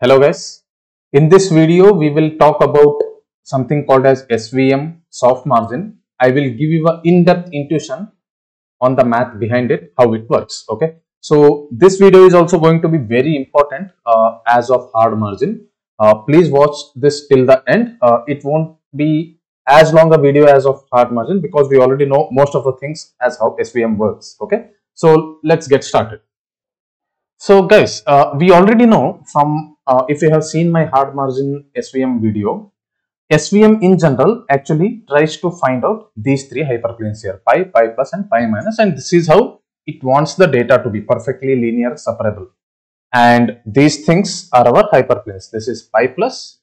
Hello guys, in this video we will talk about something called as SVM soft margin. I will give you an in-depth intuition on the math behind it, how it works. Okay, so this video is also going to be very important uh, as of hard margin. Uh, please watch this till the end. Uh, it won't be as long a video as of hard margin because we already know most of the things as how SVM works. Okay, so let's get started. So guys, uh, we already know from uh, if you have seen my hard margin SVM video, SVM in general actually tries to find out these three hyperplanes here, pi, pi plus and pi minus and this is how it wants the data to be perfectly linear separable. And these things are our hyperplanes. This is pi plus,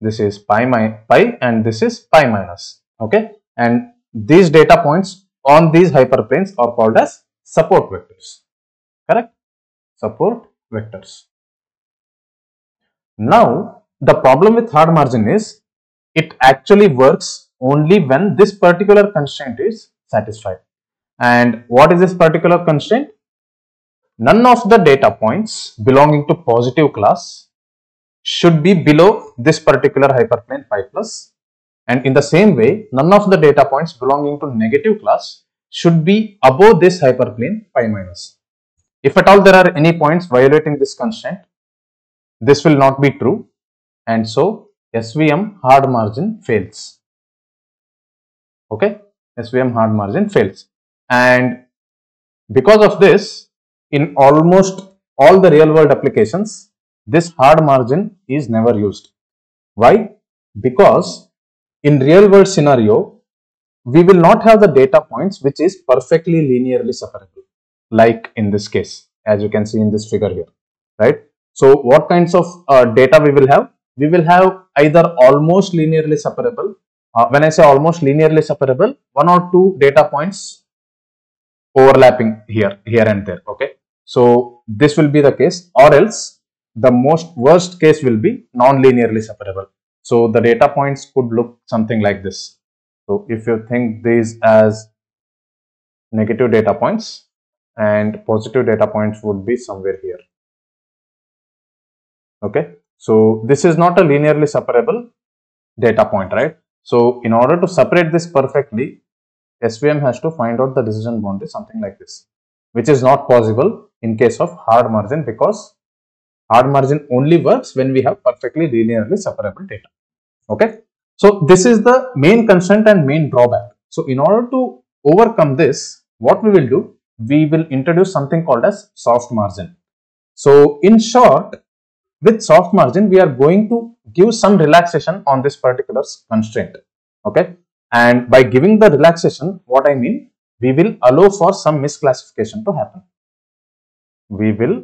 this is pi, mi pi and this is pi minus. Okay. And these data points on these hyperplanes are called as support vectors. Correct? Support vectors. Now, the problem with hard margin is it actually works only when this particular constraint is satisfied. And what is this particular constraint? None of the data points belonging to positive class should be below this particular hyperplane pi plus and in the same way none of the data points belonging to negative class should be above this hyperplane pi minus. If at all there are any points violating this constraint, this will not be true and so SVM hard margin fails. Okay, SVM hard margin fails and because of this in almost all the real world applications this hard margin is never used. Why? Because in real world scenario we will not have the data points which is perfectly linearly separable like in this case as you can see in this figure here right? So what kinds of uh, data we will have? We will have either almost linearly separable uh, when i say almost linearly separable one or two data points overlapping here here and there okay? So this will be the case or else the most worst case will be non-linearly separable. So the data points could look something like this. So if you think these as negative data points and positive data points would be somewhere here. Okay? So this is not a linearly separable data point right? So in order to separate this perfectly svm has to find out the decision boundary something like this which is not possible in case of hard margin because hard margin only works when we have perfectly linearly separable data. Okay? So this is the main constraint and main drawback. So in order to overcome this what we will do we will introduce something called as soft margin. So in short, with soft margin, we are going to give some relaxation on this particular constraint. Okay. And by giving the relaxation, what I mean, we will allow for some misclassification to happen. We will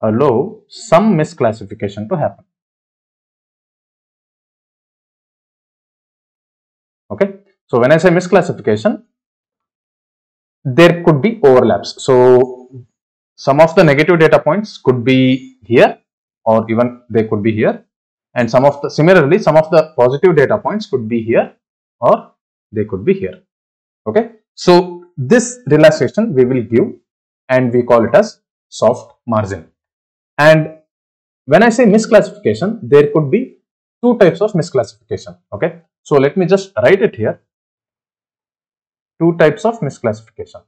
allow some misclassification to happen. Okay. So when I say misclassification, there could be overlaps. So some of the negative data points could be here or even they could be here and some of the similarly some of the positive data points could be here or they could be here. Okay. So this relaxation we will give and we call it as soft margin. And when I say misclassification, there could be two types of misclassification. Okay. So let me just write it here two types of misclassification.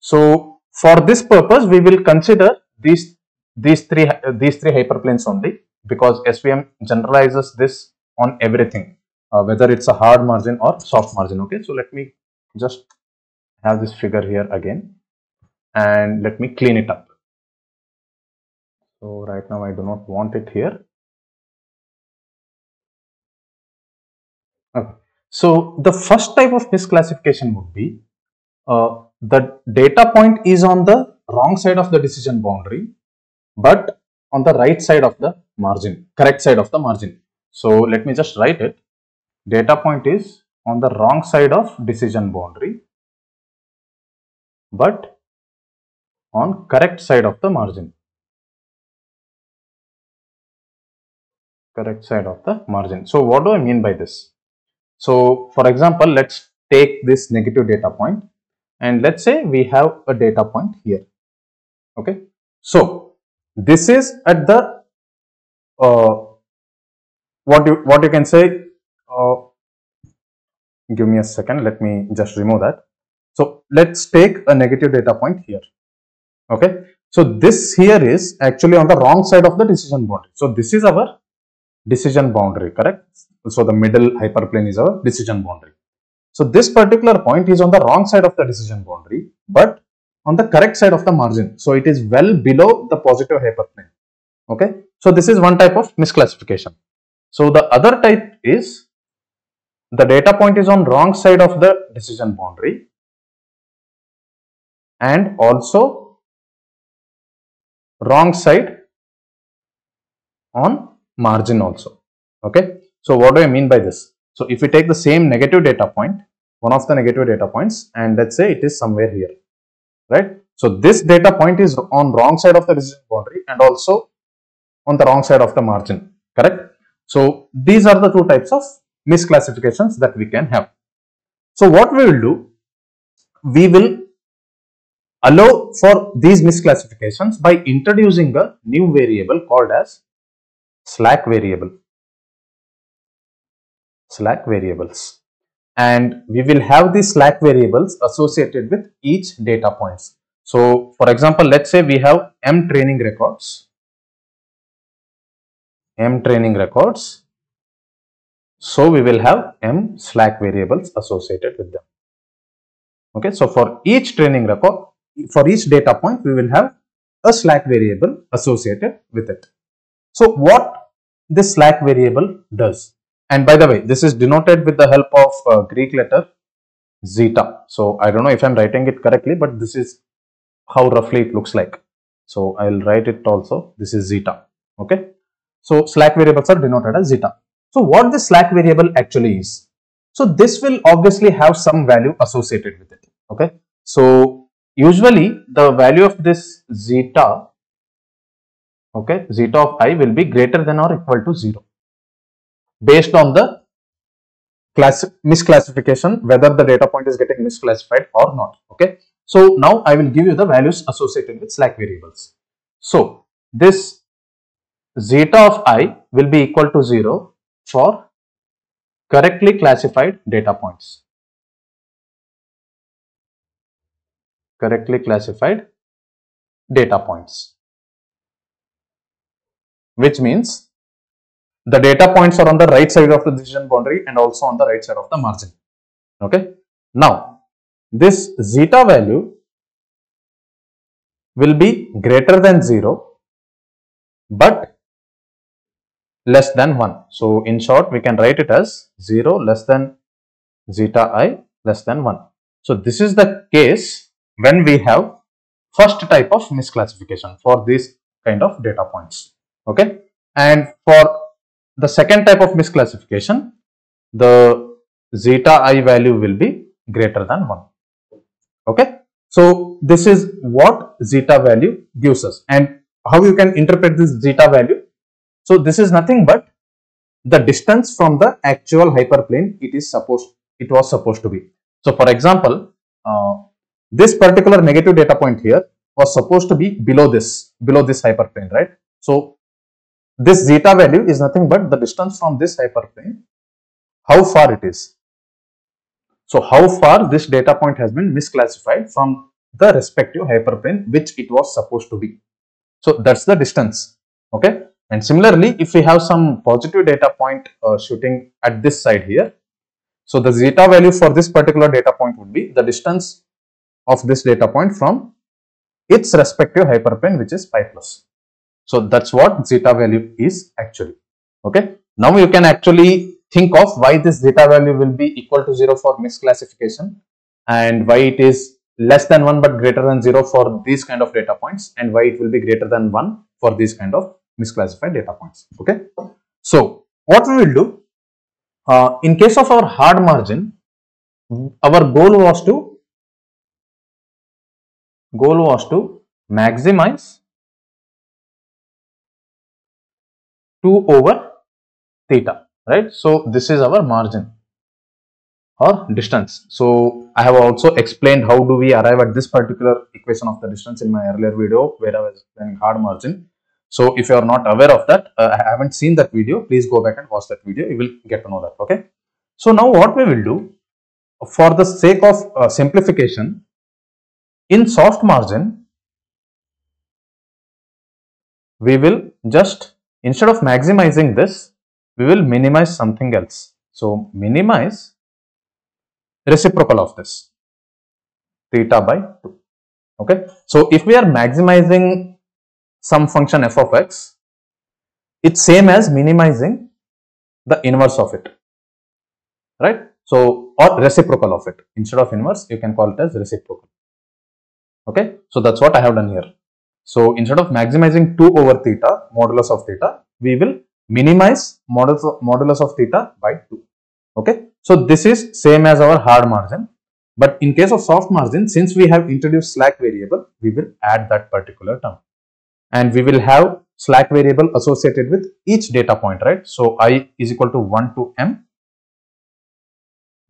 So for this purpose, we will consider these these three uh, these three hyperplanes only because SVM generalizes this on everything, uh, whether it's a hard margin or soft margin. Okay, so let me just have this figure here again, and let me clean it up. So right now I do not want it here. So the first type of misclassification would be uh, the data point is on the wrong side of the decision boundary, but on the right side of the margin, correct side of the margin. So let me just write it. Data point is on the wrong side of decision boundary, but on correct side of the margin. Correct side of the margin. So what do I mean by this? So for example, let's take this negative data point and let's say we have a data point here. Okay. So this is at the uh, what you what you can say uh, give me a second. Let me just remove that. So let's take a negative data point here. Okay? So this here is actually on the wrong side of the decision boundary so this is our decision boundary correct? So the middle hyperplane is our decision boundary. So this particular point is on the wrong side of the decision boundary but on the correct side of the margin. So it is well below the positive hyperplane. Okay? So this is one type of misclassification. So the other type is the data point is on wrong side of the decision boundary and also wrong side on margin also. Okay? So what do i mean by this? So if we take the same negative data point one of the negative data points and let's say it is somewhere here. Right? So this data point is on wrong side of the decision boundary and also on the wrong side of the margin. Correct? So these are the two types of misclassifications that we can have. So what we will do we will allow for these misclassifications by introducing a new variable called as slack variable. Slack variables. And we will have these slack variables associated with each data points. So for example let's say we have m training records. M training records. So we will have m slack variables associated with them. Okay so for each training record for each data point we will have a slack variable associated with it so what this slack variable does and by the way this is denoted with the help of uh, greek letter zeta. So i don't know if i'm writing it correctly but this is how roughly it looks like. So i'll write it also. This is zeta. Okay? So slack variables are denoted as zeta. So what this slack variable actually is so this will obviously have some value associated with it. Okay? So usually the value of this zeta okay zeta of i will be greater than or equal to 0 based on the class misclassification whether the data point is getting misclassified or not. Okay so now i will give you the values associated with slack variables. So this zeta of i will be equal to 0 for correctly classified data points. Correctly classified data points which means the data points are on the right side of the decision boundary and also on the right side of the margin. Okay. Now, this zeta value will be greater than 0 but less than 1. So, in short we can write it as 0 less than zeta i less than 1. So, this is the case when we have first type of misclassification for these kind of data points okay? And for the second type of misclassification the zeta i value will be greater than 1 okay? So this is what zeta value gives us. And how you can interpret this zeta value? So this is nothing but the distance from the actual hyperplane it is supposed it was supposed to be. So for example uh, this particular negative data point here was supposed to be below this below this hyperplane right? So this zeta value is nothing but the distance from this hyperplane, how far it is. So, how far this data point has been misclassified from the respective hyperplane which it was supposed to be. So, that is the distance. Okay. And similarly, if we have some positive data point uh, shooting at this side here, so the zeta value for this particular data point would be the distance of this data point from its respective hyperplane which is pi plus. So that's what zeta value is actually. Okay. Now you can actually think of why this zeta value will be equal to 0 for misclassification and why it is less than 1 but greater than 0 for these kind of data points and why it will be greater than 1 for these kind of misclassified data points. Okay. So what we will do uh, in case of our hard margin our goal was to goal was to maximize 2 over theta right so this is our margin or distance so i have also explained how do we arrive at this particular equation of the distance in my earlier video where i was explaining hard margin So if you are not aware of that, uh, I haven't seen that video, please go back and watch that video. You will get to know that. Okay. So now what we will do for the sake of uh, simplification in soft margin, we will just instead of maximizing this, we will minimize something else. So minimize reciprocal of this theta by 2. Okay. So if we are maximizing some function f of x, it's same as minimizing the inverse of it. Right. So or reciprocal of it. Instead of inverse, you can call it as reciprocal. Okay. So that's what I have done here. So instead of maximizing 2 over theta, modulus of theta, we will minimize modulus of, modulus of theta by 2. Okay. So this is same as our hard margin. But in case of soft margin, since we have introduced slack variable, we will add that particular term. And we will have slack variable associated with each data point, right? So i is equal to 1 to m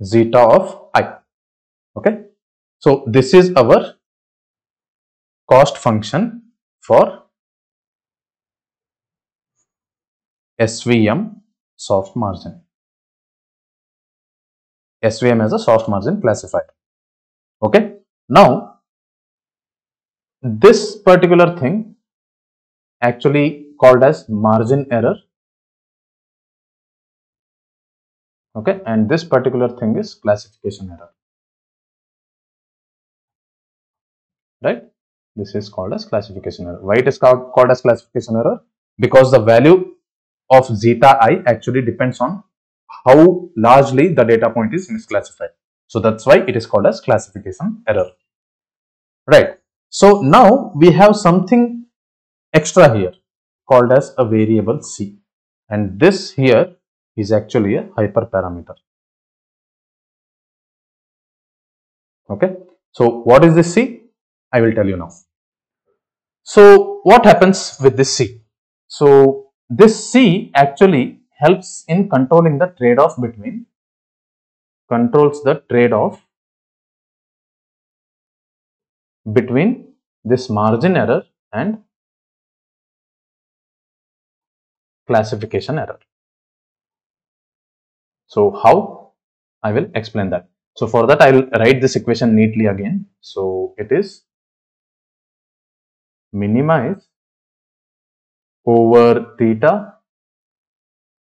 zeta of i. Okay. So this is our cost function for SVM soft margin. SVM as a soft margin classifier. Okay. Now, this particular thing actually called as margin error. Okay. And this particular thing is classification error. Right. This is called as classification error. Why it is called, as classification error? Because the value of zeta i actually depends on how largely the data point is misclassified. So that's why it is called as classification error. Right. So now we have something extra here called as a variable c and this here is actually a hyperparameter. Okay. So what is this c? I will tell you now. So what happens with this c? So this c actually helps in controlling the trade-off between controls the trade-off between this margin error and classification error. So how? I will explain that. So for that I will write this equation neatly again. So it is minimize over theta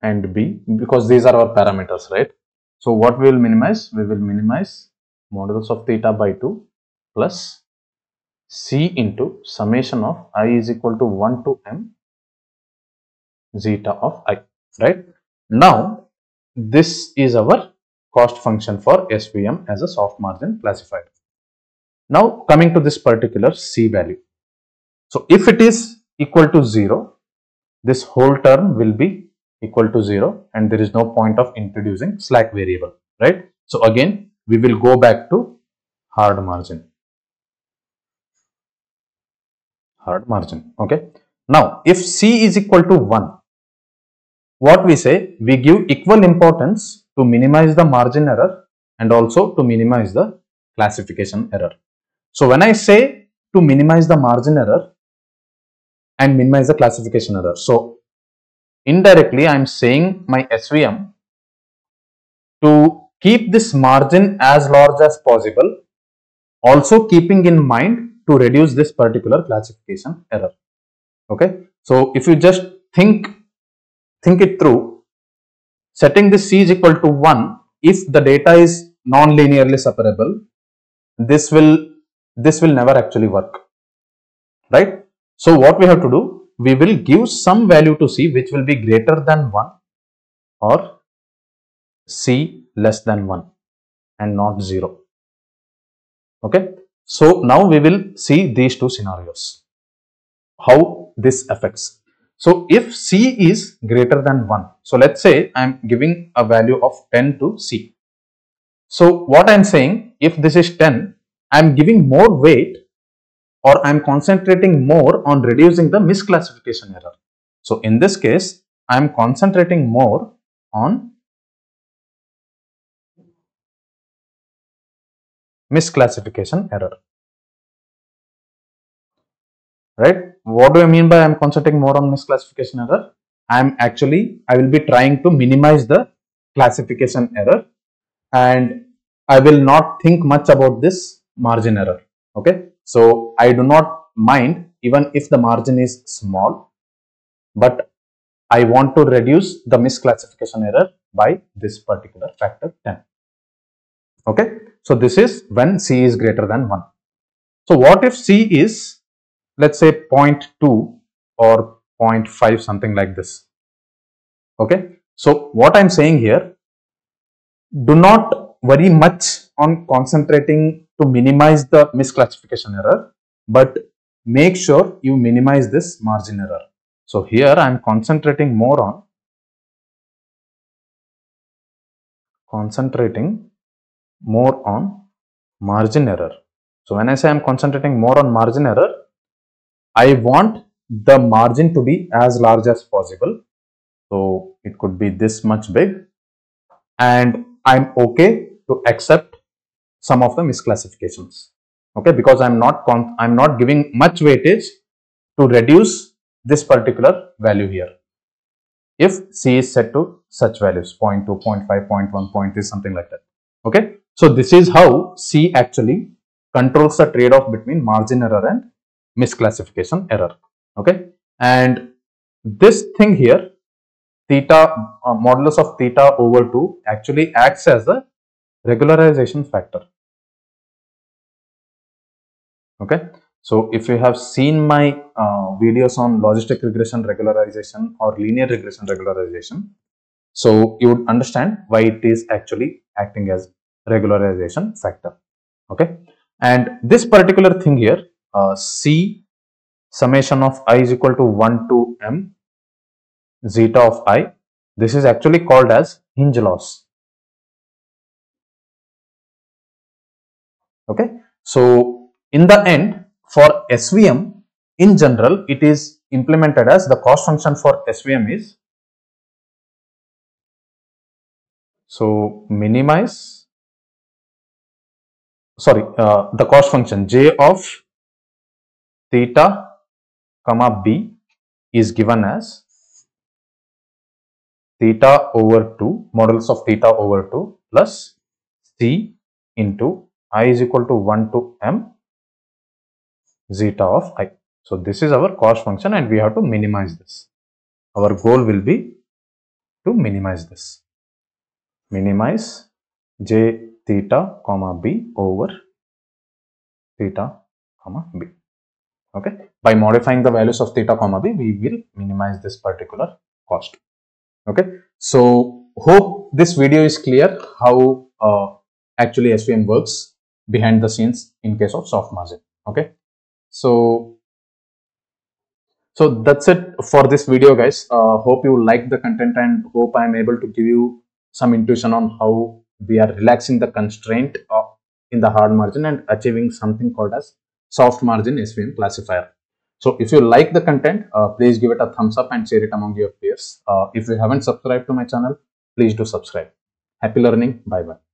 and b because these are our parameters, right? So what we will minimize? We will minimize modulus of theta by 2 plus c into summation of i is equal to 1 to m zeta of i, right? Now, this is our cost function for SVM as a soft margin classifier. Now, coming to this particular c value. So, if it is equal to 0, this whole term will be equal to 0 and there is no point of introducing slack variable right? So again we will go back to hard margin. Hard margin okay? Now if c is equal to 1 what we say? We give equal importance to minimize the margin error and also to minimize the classification error. So when i say to minimize the margin error and minimize the classification error. So indirectly I am saying my SVM to keep this margin as large as possible also keeping in mind to reduce this particular classification error. Okay? So if you just think think it through setting this c is equal to 1 if the data is non-linearly separable this will this will never actually work. Right so what we have to do we will give some value to c which will be greater than 1 or c less than 1 and not 0. Okay. So, now we will see these two scenarios, how this affects. So, if c is greater than 1, so let us say I am giving a value of 10 to c. So, what I am saying if this is 10, I am giving more weight or I am concentrating more on reducing the misclassification error. So, in this case, I am concentrating more on misclassification error, right. what do I mean by I'm concentrating more on misclassification error? I'm actually, I will be trying to minimize the classification error and I will not think much about this margin error. Okay. So I do not mind even if the margin is small, but I want to reduce the misclassification error by this particular factor 10. Okay. So this is when C is greater than 1. So what if C is let's say 0.2 or 0.5 something like this. Okay. So what I'm saying here, do not worry much on concentrating to minimize the misclassification error, but make sure you minimize this margin error. So here I am concentrating more on concentrating more on margin error. So when I say I am concentrating more on margin error, I want the margin to be as large as possible. So it could be this much big and I'm okay to accept some of the misclassifications. Okay, because I'm not I'm not giving much weightage to reduce this particular value here. If C is set to such values 0 0.2, 0 0.5, 0 0.1, 0.3, something like that. Okay, so this is how C actually controls the trade-off between margin error and misclassification error. Okay, and this thing here, theta uh, modulus of theta over 2 actually acts as a regularization factor. Okay, so if you have seen my uh, videos on logistic regression regularization or linear regression regularization, so you would understand why it is actually acting as regularization factor. Okay, and this particular thing here uh, C summation of i is equal to 1 to m zeta of i. This is actually called as hinge loss. Okay. So, in the end for SVM in general it is implemented as the cost function for SVM is so minimize sorry uh, the cost function j of theta comma b is given as theta over 2 modulus of theta over 2 plus c into i is equal to 1 to m zeta of i. So, this is our cost function and we have to minimize this. Our goal will be to minimize this. Minimize j theta comma b over theta comma b okay by modifying the values of theta comma b we will minimize this particular cost okay so hope this video is clear how uh, actually svm works behind the scenes in case of soft margin okay so so that's it for this video guys uh, hope you like the content and hope i am able to give you some intuition on how we are relaxing the constraint of, in the hard margin and achieving something called as soft margin SVM classifier. So if you like the content, uh, please give it a thumbs up and share it among your peers. Uh, if you haven't subscribed to my channel, please do subscribe. Happy learning. Bye bye.